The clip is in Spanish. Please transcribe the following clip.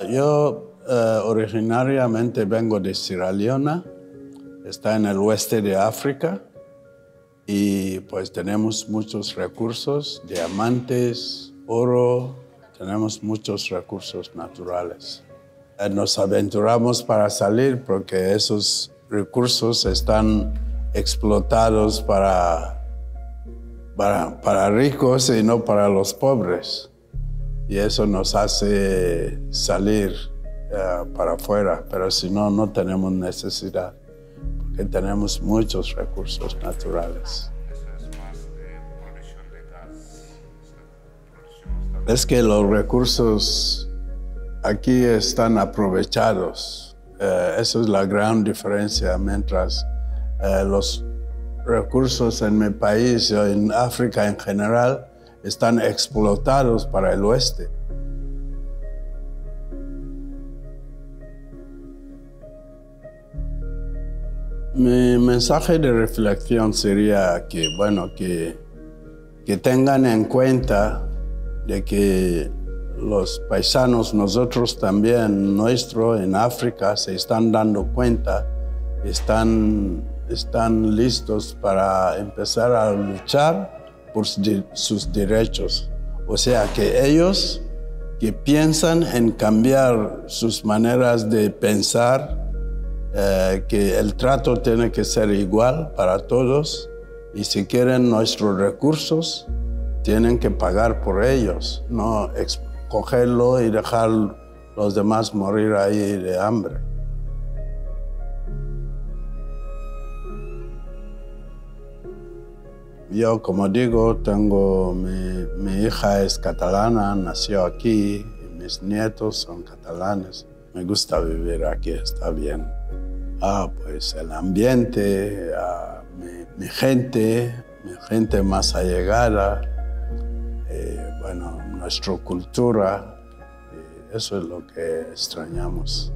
Yo eh, originariamente vengo de Sierra Leona, está en el oeste de África y pues tenemos muchos recursos, diamantes, oro, tenemos muchos recursos naturales. Eh, nos aventuramos para salir porque esos recursos están explotados para, para, para ricos y no para los pobres. Y eso nos hace salir eh, para afuera, pero si no, no tenemos necesidad, porque tenemos muchos recursos naturales. Es que los recursos aquí están aprovechados. Eh, esa es la gran diferencia, mientras eh, los recursos en mi país o en África en general están explotados para el oeste. Mi mensaje de reflexión sería que, bueno, que, que tengan en cuenta de que los paisanos, nosotros también, nuestro en África, se están dando cuenta, están, están listos para empezar a luchar por sus derechos. O sea, que ellos que piensan en cambiar sus maneras de pensar, eh, que el trato tiene que ser igual para todos y si quieren nuestros recursos, tienen que pagar por ellos, no cogerlo y dejar los demás morir ahí de hambre. Yo, como digo, tengo mi, hija es catalana, nació aquí, y mis nietos son catalanes. Me gusta vivir aquí, está bien. Ah, pues el ambiente, ah, mi, mi gente, mi gente más allegada, bueno, nuestra cultura, eso es lo que extrañamos.